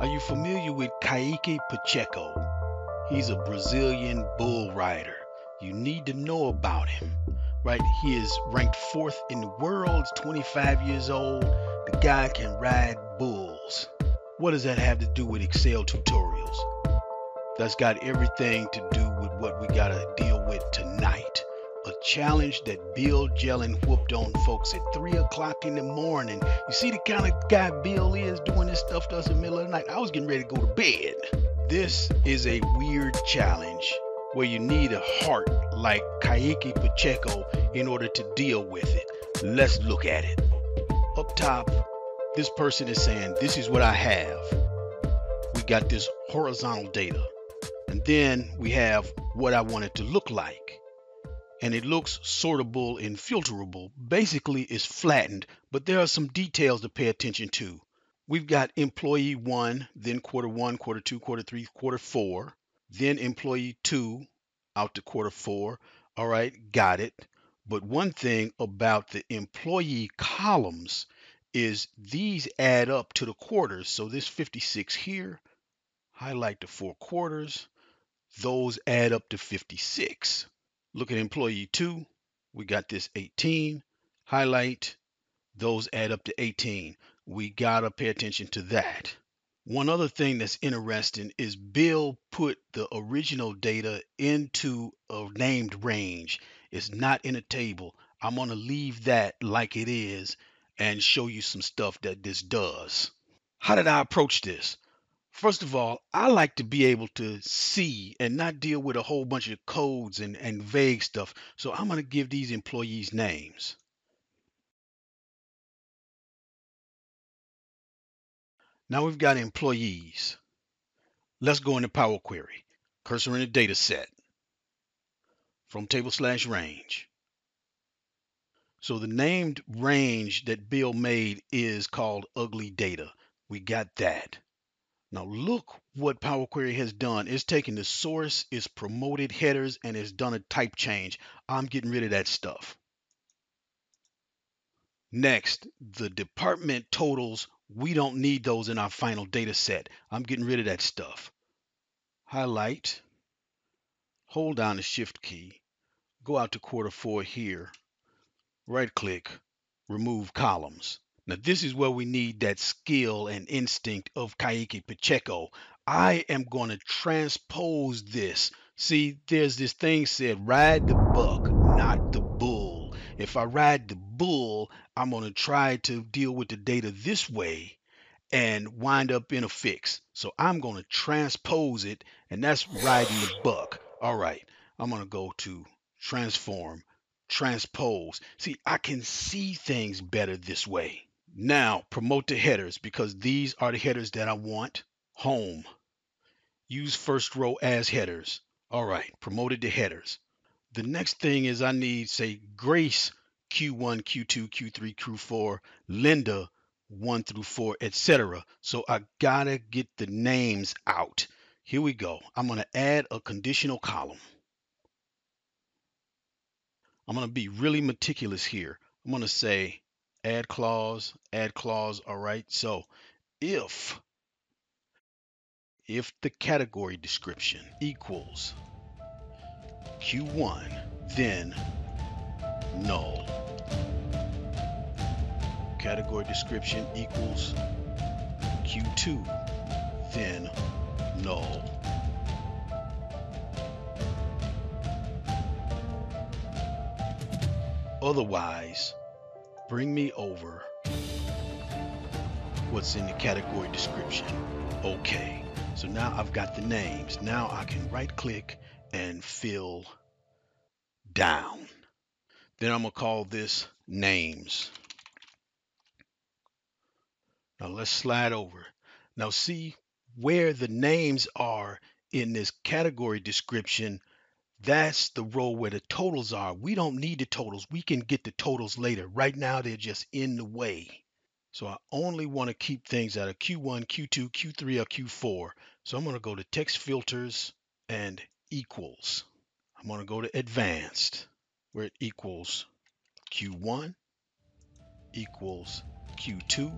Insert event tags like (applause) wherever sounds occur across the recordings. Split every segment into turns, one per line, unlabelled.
Are you familiar with Kaique Pacheco? He's a Brazilian bull rider. You need to know about him, right? He is ranked fourth in the world, He's 25 years old. The guy can ride bulls. What does that have to do with Excel tutorials? That's got everything to do with what we got to deal with tonight. A challenge that Bill Jelen whooped on folks at 3 o'clock in the morning. You see the kind of guy Bill is doing this stuff to us in the middle of the night? I was getting ready to go to bed. This is a weird challenge where you need a heart like Kaique Pacheco in order to deal with it. Let's look at it. Up top, this person is saying, This is what I have. We got this horizontal data. And then we have what I want it to look like. And it looks sortable and filterable. Basically, it's flattened, but there are some details to pay attention to. We've got employee one, then quarter one, quarter two, quarter three, quarter four, then employee two out to quarter four. All right, got it. But one thing about the employee columns is these add up to the quarters. So this 56 here, highlight the four quarters, those add up to 56. Look at employee two, we got this 18, highlight, those add up to 18. We gotta pay attention to that. One other thing that's interesting is Bill put the original data into a named range. It's not in a table. I'm gonna leave that like it is and show you some stuff that this does. How did I approach this? First of all, I like to be able to see and not deal with a whole bunch of codes and, and vague stuff. So I'm going to give these employees names. Now we've got employees. Let's go into Power Query. Cursor in the data set from table slash range. So the named range that Bill made is called ugly data. We got that. Now look what Power Query has done. It's taken the source, it's promoted headers, and it's done a type change. I'm getting rid of that stuff. Next, the department totals, we don't need those in our final data set. I'm getting rid of that stuff. Highlight, hold down the shift key, go out to quarter four here, right click, remove columns. Now this is where we need that skill and instinct of Kaique Pacheco. I am going to transpose this. See, there's this thing said, ride the buck, not the bull. If I ride the bull, I'm going to try to deal with the data this way and wind up in a fix. So I'm going to transpose it, and that's riding the buck. All right, I'm going to go to transform, transpose. See, I can see things better this way. Now promote the headers because these are the headers that I want. Home. Use first row as headers. All right, promoted the headers. The next thing is I need, say, Grace Q1, Q2, Q3, Q4, Linda 1 through 4, etc. So I gotta get the names out. Here we go. I'm gonna add a conditional column. I'm gonna be really meticulous here. I'm gonna say add clause, add clause. All right. So if if the category description equals Q1, then null. Category description equals Q2, then null. Otherwise, bring me over what's in the category description. Okay, so now I've got the names. Now I can right click and fill down. Then I'm gonna call this names. Now let's slide over. Now see where the names are in this category description that's the row where the totals are. We don't need the totals. We can get the totals later. Right now, they're just in the way. So I only want to keep things out of Q1, Q2, Q3, or Q4. So I'm going to go to text filters and equals. I'm going to go to advanced where it equals Q1 equals Q2.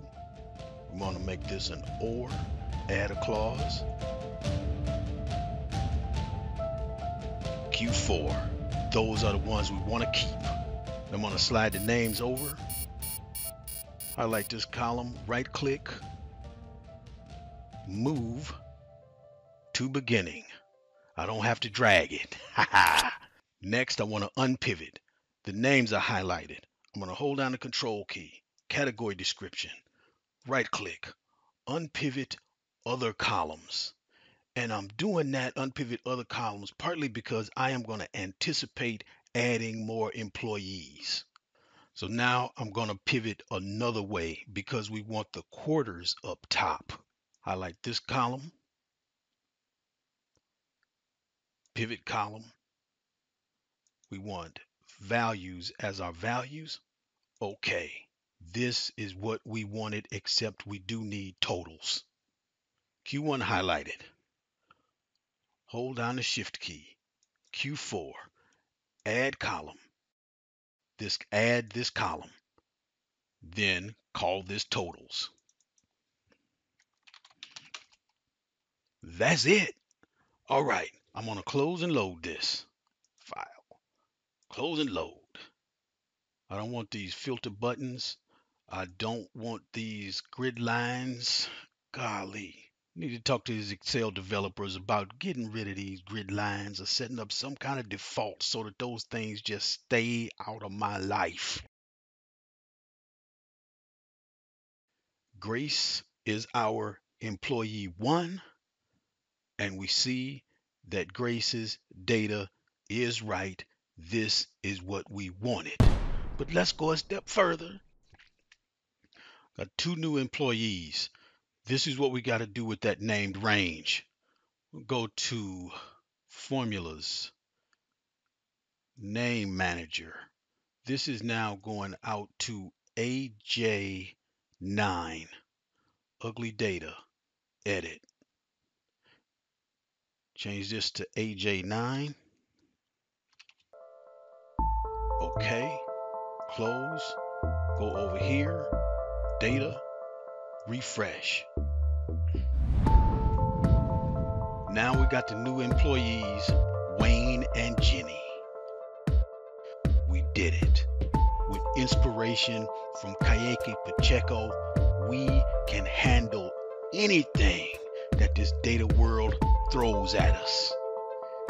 We want to make this an OR Add a clause. Q4. Those are the ones we want to keep. I'm going to slide the names over. Highlight this column, right click, move to beginning. I don't have to drag it. (laughs) Next, I want to unpivot. The names are highlighted. I'm going to hold down the control key, category description, right click, unpivot other columns. And I'm doing that unpivot other columns partly because I am going to anticipate adding more employees. So now I'm going to pivot another way because we want the quarters up top. Highlight this column, pivot column. We want values as our values. Okay, this is what we wanted except we do need totals. Q1 highlighted. Hold down the shift key. Q4, add column. This add this column. Then call this totals. That's it. All right, I'm gonna close and load this file. Close and load. I don't want these filter buttons. I don't want these grid lines. Golly. Need to talk to these Excel developers about getting rid of these grid lines or setting up some kind of default so that those things just stay out of my life. Grace is our employee one, and we see that Grace's data is right. This is what we wanted. But let's go a step further. Got two new employees. This is what we got to do with that named range. We'll go to formulas, name manager. This is now going out to AJ9, ugly data, edit. Change this to AJ9. Okay, close, go over here, data, refresh. Now we got the new employees, Wayne and Jenny. We did it. With inspiration from Kaique Pacheco, we can handle anything that this data world throws at us,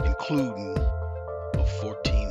including a 14